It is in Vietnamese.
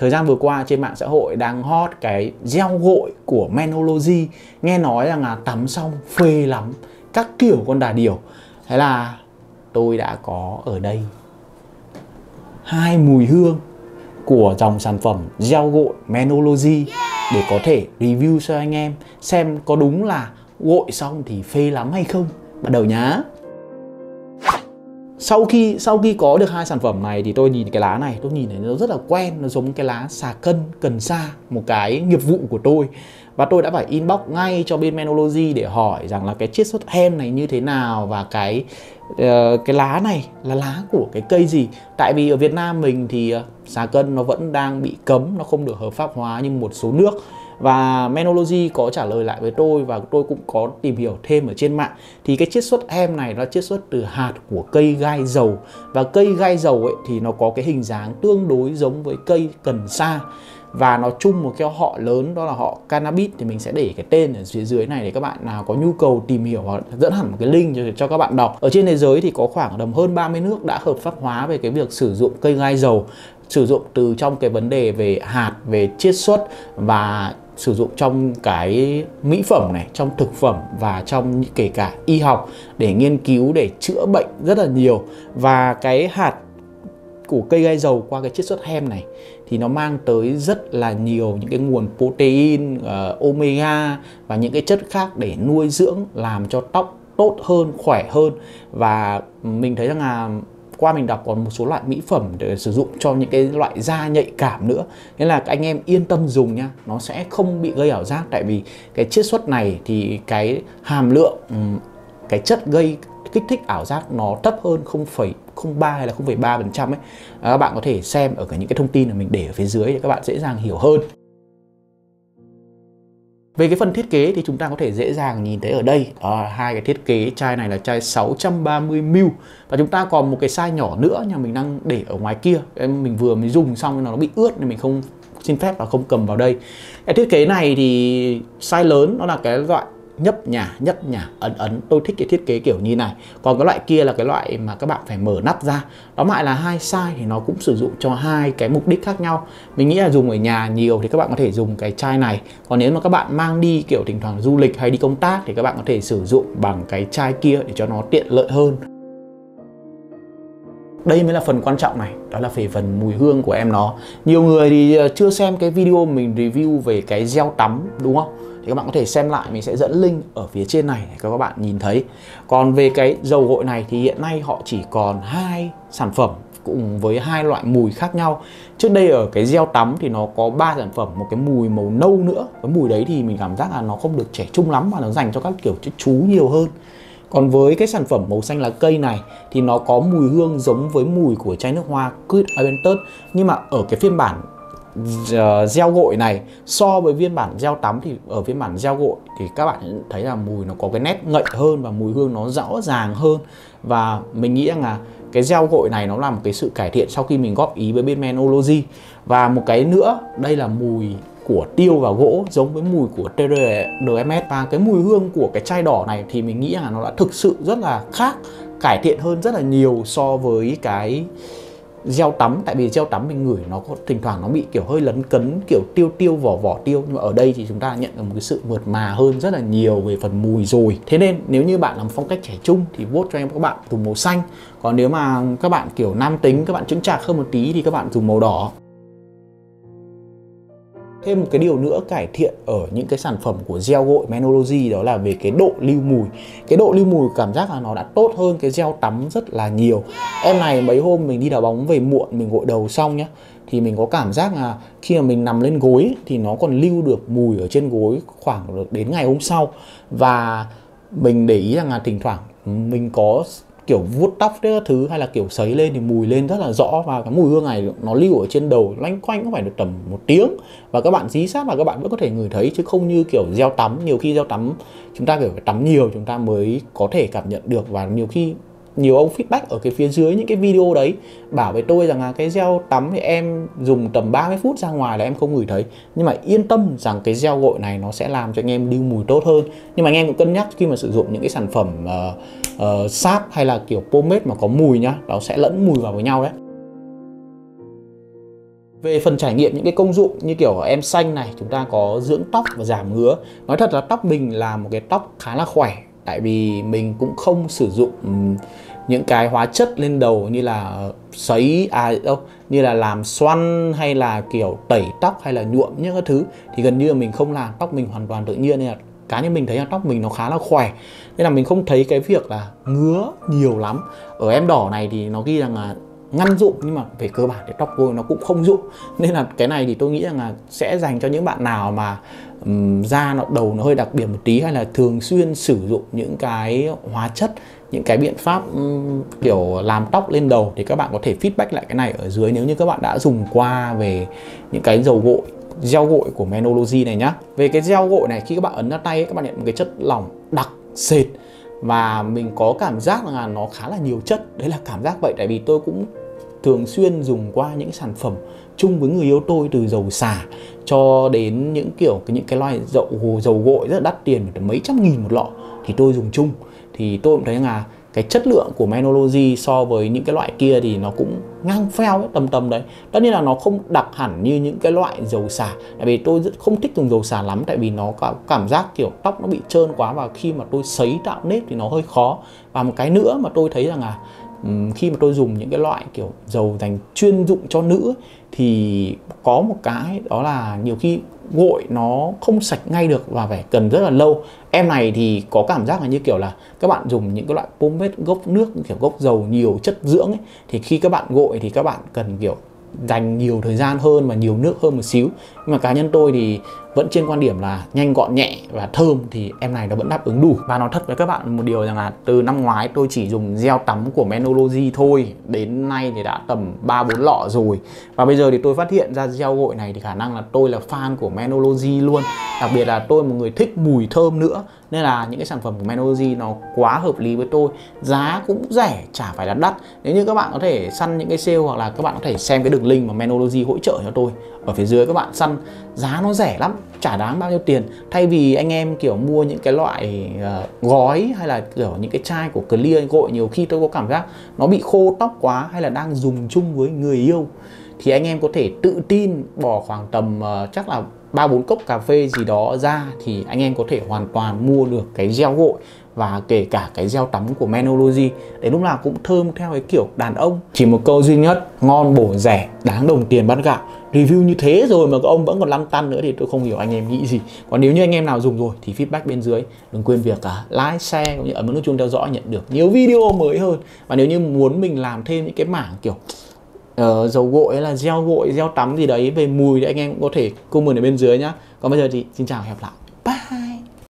thời gian vừa qua trên mạng xã hội đang hot cái gel gội của Menology. Nghe nói rằng là tắm xong phê lắm, các kiểu con đà điểu. Thế là tôi đã có ở đây hai mùi hương của dòng sản phẩm gel gội Menology để có thể review cho anh em xem có đúng là gội xong thì phê lắm hay không. Bắt đầu nhá sau khi sau khi có được hai sản phẩm này thì tôi nhìn cái lá này tôi nhìn thấy nó rất là quen nó giống cái lá xà cân cần sa một cái nghiệp vụ của tôi. Và tôi đã phải inbox ngay cho bên Menology để hỏi rằng là cái chiết xuất hem này như thế nào và cái uh, cái lá này là lá của cái cây gì. Tại vì ở Việt Nam mình thì uh, xà cân nó vẫn đang bị cấm nó không được hợp pháp hóa như một số nước và Menology có trả lời lại với tôi và tôi cũng có tìm hiểu thêm ở trên mạng. Thì cái chiết xuất hem này nó chiết xuất từ hạt của cây gai dầu. Và cây gai dầu ấy thì nó có cái hình dáng tương đối giống với cây cần sa và nó chung một cái họ lớn đó là họ cannabis thì mình sẽ để cái tên ở phía dưới này để các bạn nào có nhu cầu tìm hiểu hoặc dẫn hẳn một cái link cho, cho các bạn đọc. Ở trên thế giới thì có khoảng tầm hơn 30 nước đã hợp pháp hóa về cái việc sử dụng cây gai dầu sử dụng từ trong cái vấn đề về hạt về chiết xuất và sử dụng trong cái mỹ phẩm này trong thực phẩm và trong kể cả y học để nghiên cứu để chữa bệnh rất là nhiều. Và cái hạt của cây gai dầu qua cái chiết xuất hem này thì nó mang tới rất là nhiều những cái nguồn protein, uh, omega và những cái chất khác để nuôi dưỡng làm cho tóc tốt hơn, khỏe hơn. Và mình thấy rằng là qua mình đọc còn một số loại mỹ phẩm để sử dụng cho những cái loại da nhạy cảm nữa. Nên là các anh em yên tâm dùng nha nó sẽ không bị gây ảo giác. Tại vì cái chiết xuất này thì cái hàm lượng cái chất gây kích thích ảo giác nó thấp hơn 0,03 hay là 0,3 phần trăm ấy à, các bạn có thể xem ở những cái thông tin mà mình để ở phía dưới để các bạn dễ dàng hiểu hơn. Về cái phần thiết kế thì chúng ta có thể dễ dàng nhìn thấy ở đây à, hai cái thiết kế chai này là chai 630ml và chúng ta còn một cái size nhỏ nữa nhà mình đang để ở ngoài kia. Em mình vừa mới dùng xong nên nó bị ướt nên mình không xin phép là không cầm vào đây. Cái thiết kế này thì size lớn nó là cái loại nhấp nhả nhấp nhả ấn ấn. Tôi thích cái thiết kế kiểu như này. Còn cái loại kia là cái loại mà các bạn phải mở nắp ra. Đó lại là hai size thì nó cũng sử dụng cho hai cái mục đích khác nhau. Mình nghĩ là dùng ở nhà nhiều thì các bạn có thể dùng cái chai này. Còn nếu mà các bạn mang đi kiểu thỉnh thoảng du lịch hay đi công tác thì các bạn có thể sử dụng bằng cái chai kia để cho nó tiện lợi hơn đây mới là phần quan trọng này, đó là về phần mùi hương của em nó. Nhiều người thì ờ, chưa xem cái video mình review về cái gel tắm, đúng không? Thì các bạn có thể xem lại, mình sẽ dẫn link ở phía trên này để các bạn nhìn thấy. Còn về cái dầu gội này thì hiện nay họ chỉ còn hai sản phẩm cùng với hai loại mùi khác nhau. Trước đây ở cái gel tắm thì nó có ba sản phẩm, một cái mùi màu nâu nữa. Cái mùi đấy thì mình cảm giác là nó không được trẻ trung lắm mà nó dành cho các kiểu chú nhiều hơn còn với cái sản phẩm màu xanh lá cây này thì nó có mùi hương giống với mùi của chai nước hoa Quid Aventus nhưng mà ở cái phiên bản ờ, gel gội này, so với phiên bản gel tắm thì ở phiên bản gel gội thì các bạn thấy là mùi nó có cái nét ngậy hơn và mùi hương nó rõ ràng hơn. Và mình nghĩ rằng là cái gel gội này nó là một cái sự cải thiện sau khi mình góp ý với bên Menology. Và một cái nữa, đây là mùi của tiêu và gỗ giống với mùi của TRMS và cái mùi hương của cái chai đỏ này thì mình nghĩ là nó đã thực sự rất là khác, cải thiện hơn rất là nhiều so với cái gel tắm. Tại vì gel tắm mình ngửi nó có, thỉnh thoảng nó bị kiểu hơi lấn cấn, kiểu tiêu tiêu, vỏ vỏ tiêu. Nhưng mà ở đây thì chúng ta nhận được một cái sự mượt mà hơn rất là nhiều về phần mùi rồi. Thế nên nếu như bạn làm phong cách trẻ trung thì vote cho em các bạn dùng màu xanh. Còn nếu mà các bạn kiểu nam tính, các bạn chững chạc hơn một tí thì các bạn dùng màu đỏ. Thêm một cái điều nữa cải thiện ở những cái sản phẩm của gel gội Menology đó là về cái độ lưu mùi. Cái độ lưu mùi cảm giác là nó đã tốt hơn, cái gel tắm rất là nhiều. Em này mấy hôm mình đi đá bóng về muộn, mình gội đầu xong nhá, Thì mình có cảm giác là khi mà mình nằm lên gối thì nó còn lưu được mùi ở trên gối khoảng được đến ngày hôm sau. Và mình để ý rằng là thỉnh thoảng mình có kiểu vuốt tóc các thứ, hay là kiểu sấy lên thì mùi lên rất là rõ, và cái mùi hương này nó lưu ở trên đầu loanh quanh cũng phải được tầm một tiếng. Và các bạn dí sát và các bạn vẫn có thể ngửi thấy, chứ không như kiểu gel tắm. Nhiều khi gel tắm, chúng ta kiểu phải tắm nhiều chúng ta mới có thể cảm nhận được, và nhiều khi nhiều ông feedback ở cái phía dưới những cái video đấy bảo với tôi rằng là cái gel tắm thì em dùng tầm 30 phút ra ngoài là em không ngửi thấy. Nhưng mà yên tâm rằng cái gel gội này nó sẽ làm cho anh em lưu mùi tốt hơn. Nhưng mà anh em cũng cân nhắc khi mà sử dụng những cái sản phẩm uh, uh, sáp hay là kiểu pomade mà có mùi nhá nó sẽ lẫn mùi vào với nhau đấy. Về phần trải nghiệm những cái công dụng như kiểu em xanh này chúng ta có dưỡng tóc và giảm ngứa. Nói thật là tóc mình là một cái tóc khá là khỏe tại vì mình cũng không sử dụng ừ, những cái hóa chất lên đầu như là sấy à đâu, như là làm xoăn hay là kiểu tẩy tóc hay là nhuộm những cái thứ thì gần như là mình không làm. Tóc mình hoàn toàn tự nhiên nên là cá nhân mình thấy là tóc mình nó khá là khỏe. Nên là mình không thấy cái việc là ngứa nhiều lắm. Ở em đỏ này thì nó ghi rằng là ngăn dụng nhưng mà về cơ bản thì tóc vôi nó cũng không dụng nên là cái này thì tôi nghĩ rằng là sẽ dành cho những bạn nào mà um, da nó đầu nó hơi đặc biệt một tí hay là thường xuyên sử dụng những cái hóa chất những cái biện pháp um, kiểu làm tóc lên đầu thì các bạn có thể feedback lại cái này ở dưới nếu như các bạn đã dùng qua về những cái dầu gội gel gội của Menology này nhá. Về cái gel gội này khi các bạn ấn ra tay ấy, các bạn nhận một cái chất lỏng đặc sệt và mình có cảm giác là nó khá là nhiều chất. Đấy là cảm giác vậy tại vì tôi cũng thường xuyên dùng qua những sản phẩm chung với người yêu tôi từ dầu xả cho đến những kiểu những cái loại dầu dầu gội rất là đắt tiền mấy trăm nghìn một lọ thì tôi dùng chung. Thì tôi cũng thấy là cái chất lượng của Menology so với những cái loại kia thì nó cũng ngang pheo ấy, tầm tầm đấy. Tất nhiên là nó không đặc hẳn như những cái loại dầu xả. Tại vì tôi rất không thích dùng dầu xả lắm tại vì nó có cảm giác kiểu tóc nó bị trơn quá và khi mà tôi sấy tạo nếp thì nó hơi khó. Và một cái nữa mà tôi thấy rằng là Ừ, khi mà tôi dùng những cái loại kiểu dầu dành chuyên dụng cho nữ thì có một cái đó là nhiều khi gội nó không sạch ngay được và phải cần rất là lâu. Em này thì có cảm giác là như kiểu là các bạn dùng những cái loại pomade gốc nước kiểu gốc dầu nhiều chất dưỡng ấy, thì khi các bạn gội thì các bạn cần kiểu dành nhiều thời gian hơn và nhiều nước hơn một xíu nhưng mà cá nhân tôi thì vẫn trên quan điểm là nhanh gọn nhẹ và thơm thì em này nó vẫn đáp ứng đủ. Và nói thật với các bạn một điều rằng là từ năm ngoái tôi chỉ dùng gel tắm của Menology thôi. Đến nay thì đã tầm 3 4 lọ rồi. Và bây giờ thì tôi phát hiện ra gel gội này thì khả năng là tôi là fan của Menology luôn. Đặc biệt là tôi một người thích mùi thơm nữa. Nên là những cái sản phẩm của Menology nó quá hợp lý với tôi. Giá cũng rẻ, chả phải là đắt. Nếu như các bạn có thể săn những cái sale hoặc là các bạn có thể xem cái đường link mà Menology hỗ trợ cho tôi. Ở phía dưới các bạn săn giá nó rẻ lắm chả đáng bao nhiêu tiền. Thay vì anh em kiểu mua những cái loại uh, gói hay là kiểu những cái chai của clear gội nhiều khi tôi có cảm giác nó bị khô tóc quá hay là đang dùng chung với người yêu thì anh em có thể tự tin bỏ khoảng tầm uh, chắc là ba bốn cốc cà phê gì đó ra thì anh em có thể hoàn toàn mua được cái gel gội và kể cả cái gel tắm của Menology. Để lúc nào cũng thơm theo cái kiểu đàn ông. Chỉ một câu duy nhất ngon bổ rẻ đáng đồng tiền bát gạo review như thế rồi mà các ông vẫn còn lăn tăn nữa thì tôi không hiểu anh em nghĩ gì. Còn nếu như anh em nào dùng rồi thì feedback bên dưới. Đừng quên việc uh, like share cũng như ấn nút chuông theo dõi nhận được nhiều video mới hơn. Và nếu như muốn mình làm thêm những cái mảng kiểu uh, dầu gội hay là gel gội gel tắm gì đấy về mùi thì anh em cũng có thể comment ở bên dưới nhá. Còn bây giờ thì xin chào và hẹn gặp lại.